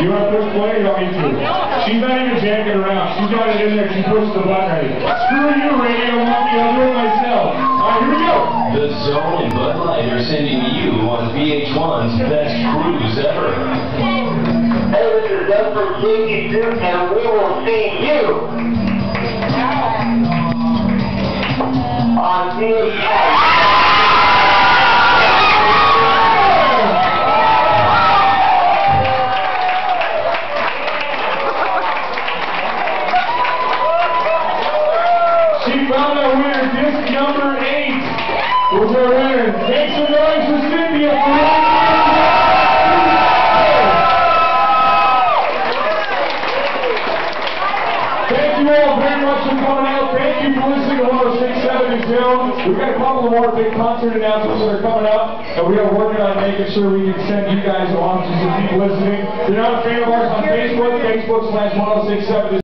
You want to push play? You want me to? She's not even jacking around. She's got it in there. She pushed the button right. Screw you, radio. Want me? I'll do it myself. All right, here we go. The Zone and Bud Light are sending you on VH1's best cruise ever. Hey, this is Doug from JD Duke, and we will see you on VH1. Number eight. Was our winner. Make some noise. Thank you all very much for coming out. Thank you for listening to 1067 Zone. We've got a couple more big concert announcements that are coming up, and we are working on making sure we can send you guys along to some people listening. If you're not a fan of ours on Facebook, Facebook slash 1067